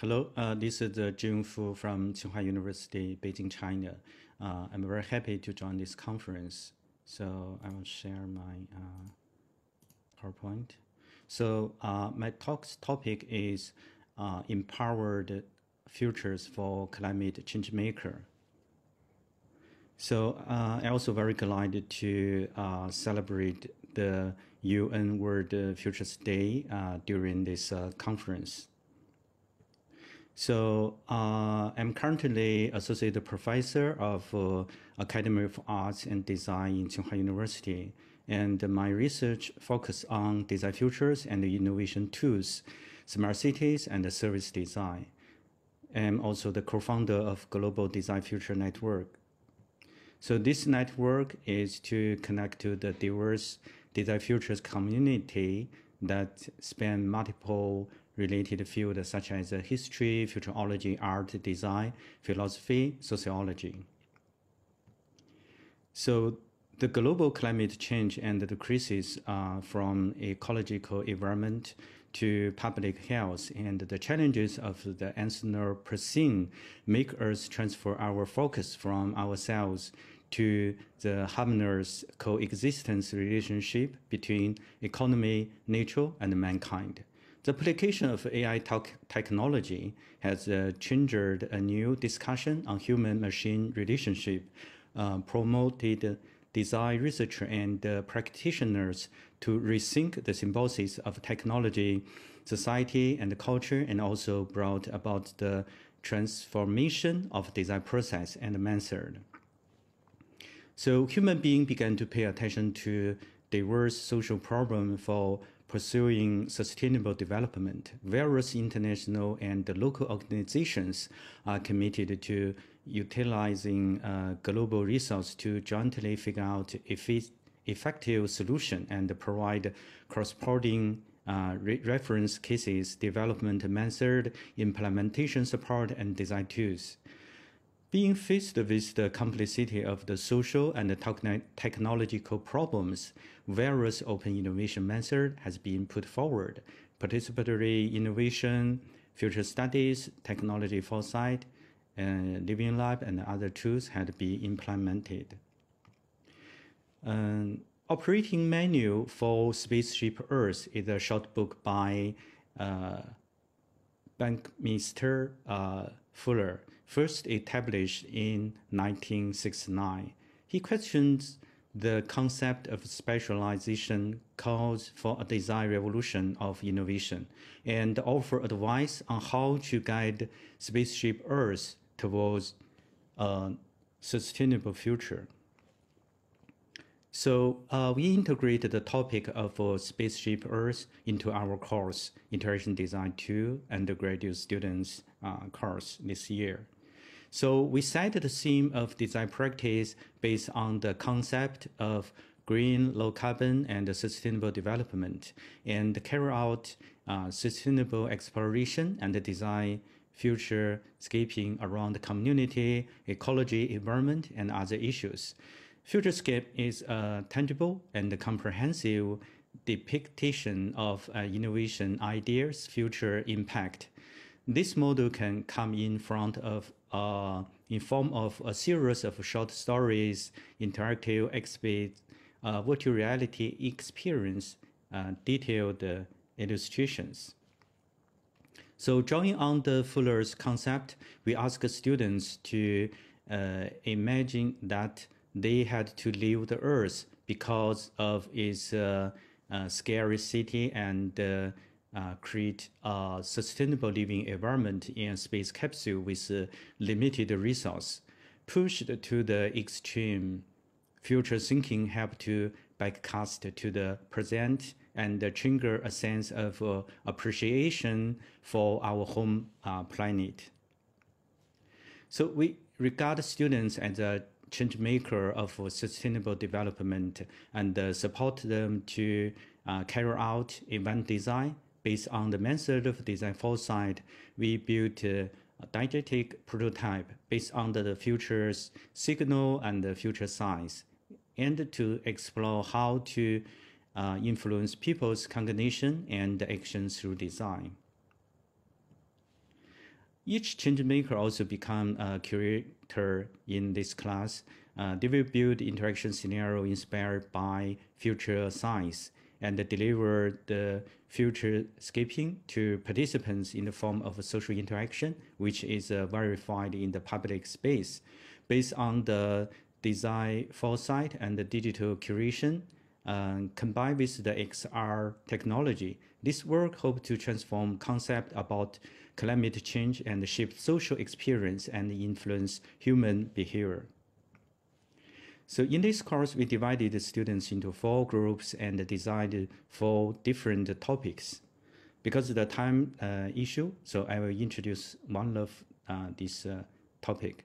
Hello, uh, this is uh, Zhiyong Fu from Tsinghua University, Beijing, China. Uh, I'm very happy to join this conference. So I will share my uh, PowerPoint. So uh, my talk's topic is uh, empowered futures for climate change maker. So I'm also very glad to celebrate the UN World Futures Day during this conference. So uh, I'm currently associate professor of uh, Academy of Arts and Design in Tsinghua University, and my research focus on design futures and innovation tools, smart cities, and service design. I'm also the co-founder of Global Design Future Network. So this network is to connect to the diverse design futures community that span multiple related fields such as history, futurology, art, design, philosophy, sociology. So the global climate change and the crisis uh, from ecological environment to public health and the challenges of the Anthropocene make us transfer our focus from ourselves to the harmonious coexistence relationship between economy, nature, and mankind. The application of AI technology has uh, triggered a new discussion on human-machine relationship, uh, promoted design researcher and uh, practitioners to rethink the symbiosis of technology, society, and culture, and also brought about the transformation of design process and method. So human beings began to pay attention to diverse social problems for pursuing sustainable development. Various international and local organizations are committed to utilizing uh, global resources to jointly figure out effective solution and provide corresponding uh, re reference cases, development method, implementation support, and design tools. Being faced with the complexity of the social and the technological problems, various open innovation methods has been put forward. Participatory innovation, future studies, technology foresight, uh, living lab, and other tools had been implemented. Um, operating manual for Spaceship Earth is a short book by uh, Buckminster uh, Fuller, first established in 1969. He questions the concept of specialization calls for a design revolution of innovation and offer advice on how to guide spaceship Earth towards a sustainable future. So uh, we integrated the topic of uh, Spaceship Earth into our course, Interaction Design 2, undergraduate students uh, course this year. So we set the theme of design practice based on the concept of green, low carbon, and sustainable development, and carry out uh, sustainable exploration and design future scaping around community, ecology, environment, and other issues. Futurescape is a tangible and comprehensive depiction of uh, innovation ideas' future impact. This model can come in front of uh, in form of a series of short stories, interactive exhibits, uh, virtual reality experience, uh, detailed illustrations. So drawing on the Fuller's concept, we ask students to uh, imagine that they had to leave the Earth because of its uh, uh, scary city and uh, create a sustainable living environment in a space capsule with limited resource. Pushed to the extreme, future thinking helped to backcast to the present and trigger a sense of uh, appreciation for our home uh, planet. So we regard students as a change maker of sustainable development and uh, support them to uh, carry out event design based on the method of design foresight. We built a didactic prototype based on the future's signal and the future science, and to explore how to uh, influence people's cognition and action through design. Each change maker also become a curator in this class. Uh, they will build interaction scenario inspired by future science and deliver the future scaping to participants in the form of social interaction, which is uh, verified in the public space. Based on the design foresight and the digital curation, uh, combined with the XR technology, this work hopes to transform concept about climate change and shape social experience and influence human behavior. So in this course, we divided the students into four groups and designed four different topics. Because of the time uh, issue, so I will introduce one of uh, this uh, topic.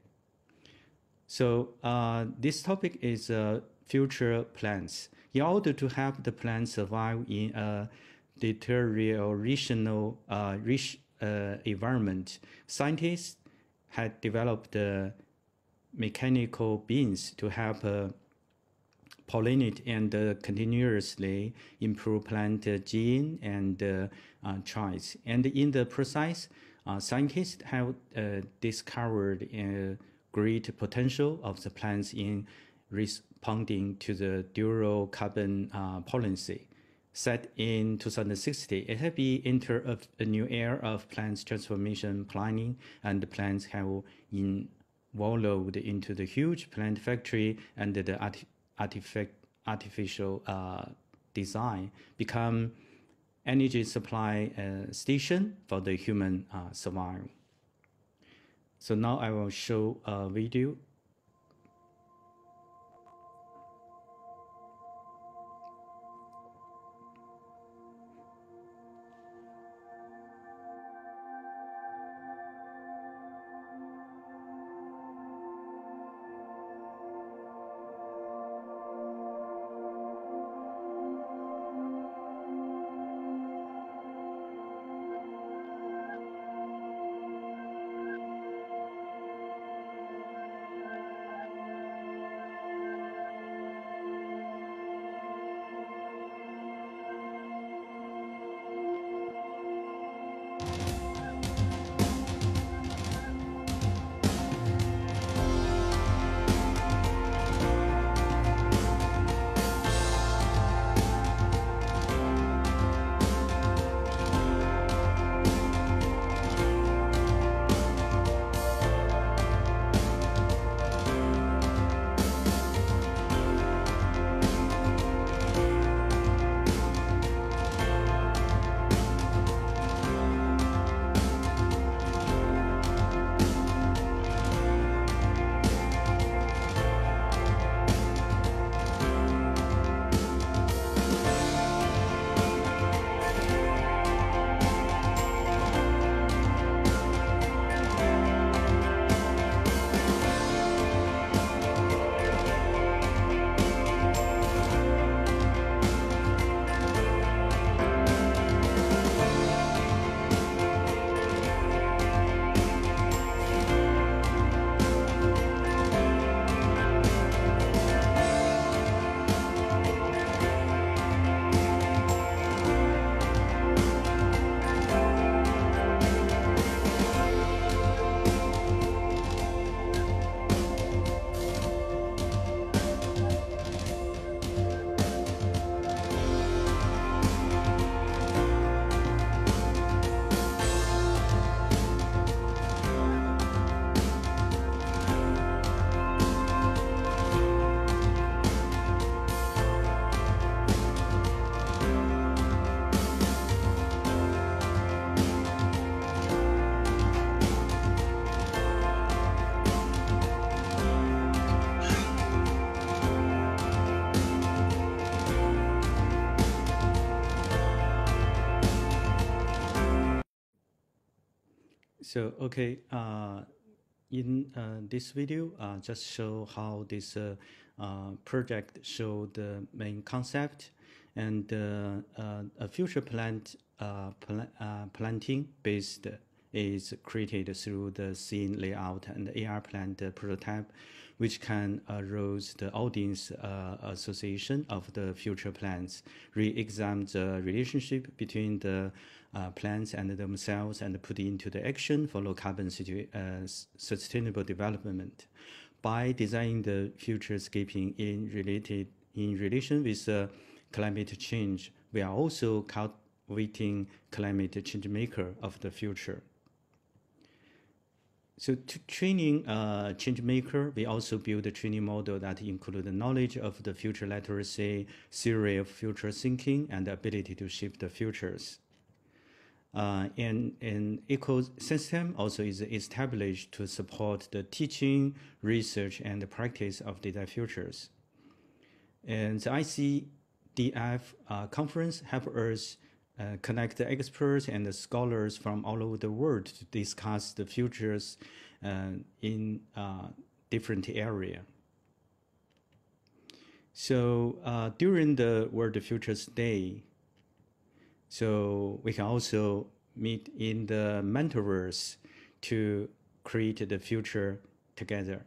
So uh, this topic is uh, future plants. In order to help the plants survive in a deteriorational uh, environment, scientists had developed uh, mechanical beans to help uh, pollinate and uh, continuously improve plant gene and uh, uh, traits. And in the process, scientists have discovered a great potential of the plants in responding to the dual carbon policy set in 2060, it had been entered a, new era of plants transformation planning, and the plants have involved into the huge plant factory and the arti artific artificial uh, design become energy supply uh, station for the human uh, survival. So now I will show a video So, okay, uh, in uh, this video, uh, just show how this uh, uh, project show the main concept and uh, a future plant pl planting based is created through the scene layout and AR planned prototype, which can arouse the audience uh, association of the future plans, re-examine the relationship between the uh, plants and themselves and put into the action for low carbon uh, sustainable development. By designing the futurescaping in related in relation with uh, climate change, we are also cultivating climate change maker of the future. So to training a change maker, we also build a training model that include the knowledge of the future literacy, theory of future thinking, and the ability to shape the futures. Uh, and an ecosystem also is established to support the teaching, research, and the practice of data futures. And the ICDF uh, conference help us uh, connect the experts and the scholars from all over the world to discuss the futures uh, in uh, different area. So uh, during the World Futures Day, so we can also meet in the mentors to create the future together.